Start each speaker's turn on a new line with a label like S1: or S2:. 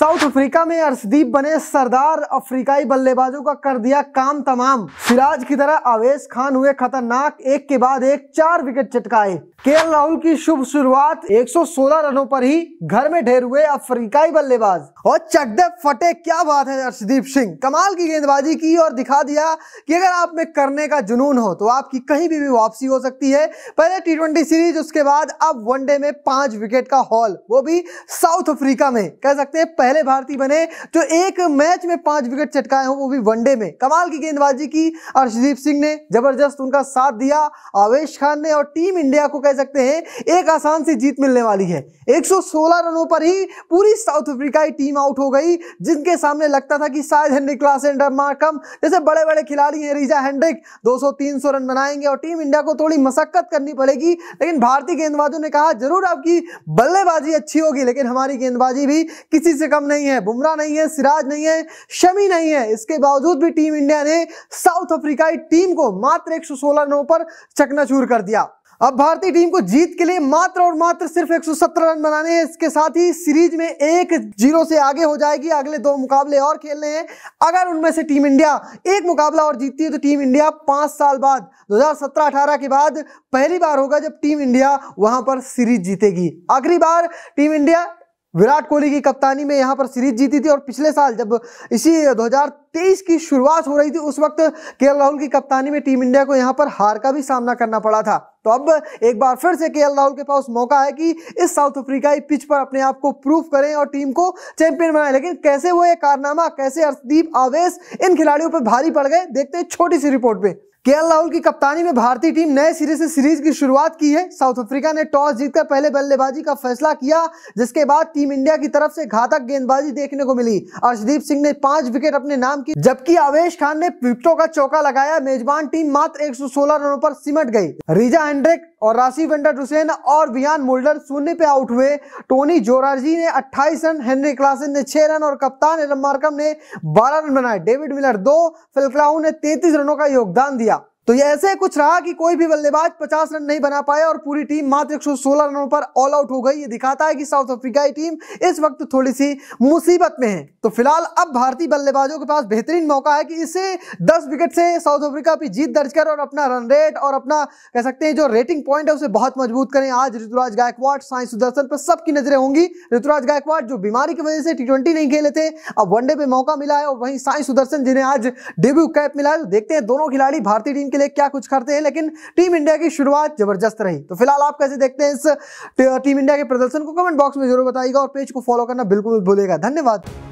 S1: South Africa में अर्शदीप बने सरदार अफ्रीकाई बल्लेबाजों का कर दिया काम तमाम। सिराज की तरह आवेश खान हुए खतरनाक एक के बाद एक चार विकेट चटकाए। के राहुल की शुभ शुरुआत 116 रनों पर ही घर में ढेर हुए अफ्रीकाई बल्लेबाज। और चकदे फटे क्या बात है अर्शदीप सिंह। कमाल की गेंदबाजी की और दिखा दिया कि अगर आप में करने का जुनून हो तो आपकी कहीं भी, भी वापसी हो सकती है। पहले टी सीरीज़ उसके बाद अब वनडे में पाँच विकेट का हॉल वो भी साउथ अफ्रीका में। कह सकते हैं पहले भारतीय बने जो एक मैच में पाँच विकेट चटकाए हो वो भी वनडे में। कमाल की गेंदबाजी की अर्शदीप सिंह ने ज़बरदस्त उनका साथ दिया। आवेश खान ने और टीम इंडिया को कह सकते हैं, एक आसान सी जीत मिलने वाली है। 116 रनों पर ही पूरी साउथ अफ्रीकाई टीम आउट हो गई, जिनके सामने लगता था कि शायद हेनरी क्लासेंडर मार्कम जैसे बड़े बड़े खिलाड़ी हैं रीजा हेंड्रिक 200-300 रन बनाएँगे और टीम इंडिया को थोड़ी मशक्कत करनी पड़ेगी। लेकिन भारतीय गेंदबाजों ने कहा, ज़रूर आपकी बल्लेबाजी अच्छी होगी, लेकिन हमारी गेंदबाजी भी किसी से कम नहीं है। बुमराह नहीं है, सिराज नहीं है, शमी नहीं है। इसके बावजूद भी टीम इंडिया ने साउथ अफ्रीकाई टीम को मात्र एक सौ सोलह रनों पर चकनाचूर कर दिया। अब भारतीय टीम को जीत के लिए मात्र और मात्र सिर्फ़ 117 रन बनाने हैं। इसके साथ ही सीरीज़ में एक ज़ीरो से आगे हो जाएगी। अगले दो मुकाबले और खेलने हैं। अगर उनमें से टीम इंडिया एक मुकाबला और जीतती है तो टीम इंडिया पाँच साल बाद 2017-18 के बाद पहली बार होगा जब टीम इंडिया वहाँ पर सीरीज़ जीतेगी। आखिरी बार टीम इंडिया विराट कोहली की कप्तानी में यहाँ पर सीरीज़ जीती थी और पिछले साल जब इसी 2023 की शुरुआत हो रही थी, उस वक्त के राहुल की कप्तानी में टीम इंडिया को यहाँ पर हार का भी सामना करना पड़ा था। तो अब एक बार फिर से के राहुल के पास मौका है कि इस साउथ अफ्रीकाई पिच पर अपने आप को प्रूफ करें और टीम को चैंपियन बनाए। लेकिन कैसे वो ये कारनामा, कैसे अर्शदीप आवेश इन खिलाड़ियों पर भारी पड़ गए, देखते हैं छोटी सी रिपोर्ट पे। के राहुल की कप्तानी में भारतीय टीम नए सिरे से सीरीज़ की शुरुआत की है। साउथ अफ्रीका ने टॉस जीतकर पहले बल्लेबाजी का फैसला किया, जिसके बाद टीम इंडिया की तरफ़ से घातक गेंदबाजी देखने को मिली। अर्शदीप सिंह ने पाँच विकेट अपने नाम की जबकि आवेश खान ने विकेटों का चौका लगाया। मेजबान टीम मात्र एक सौ सोलह रनों पर सिमट गई। रीजा हेंड्रिक और राशि वेंडर हुसैन और वियान मोल्डर शून्य पे आउट हुए। टोनी जोराजी ने 28 रन, हेनरी क्लासन ने 6 रन और कप्तान एरम मार्कम ने 12 रन बनाए। डेविड मिलर दो फिलक्लाउ ने 33 रनों का योगदान दिया। तो ये ऐसे कुछ रहा कि कोई भी बल्लेबाज 50 रन नहीं बना पाया और पूरी टीम मात्र 116 रनों पर ऑल आउट हो गई। ये दिखाता है कि साउथ अफ्रीकाई टीम इस वक्त थोड़ी सी मुसीबत में है। तो फ़िलहाल अब भारतीय बल्लेबाजों के पास बेहतरीन मौका है कि इसे 10 विकेट से साउथ अफ्रीका की जीत दर्ज कर और अपना रन रेट और अपना, कह सकते हैं, जो रेटिंग पॉइंट है उसे बहुत मज़बूत करें। आज ऋतुराज गायकवाड़, साई सुदर्शन पर सबकी नज़रें होंगी। ऋतुराज गायकवाड़, जो बीमारी की वजह से टी नहीं खेले थे, अब वनडे पे मौका मिला है और वहीं साई सुदर्शन, जिन्हें आज डेब्यू कैप मिला है तो देखते हैं दोनों खिलाड़ी भारतीय टीम के लिए क्या कुछ करते हैं, लेकिन टीम इंडिया की शुरुआत ज़बरदस्त रही। तो फ़िलहाल आप कैसे देखते हैं इस टीम इंडिया के प्रदर्शन को कमेंट बॉक्स में ज़रूर बताइएगा और पेज को फॉलो करना बिल्कुल भूलेगा धन्यवाद।